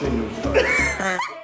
change your stuff.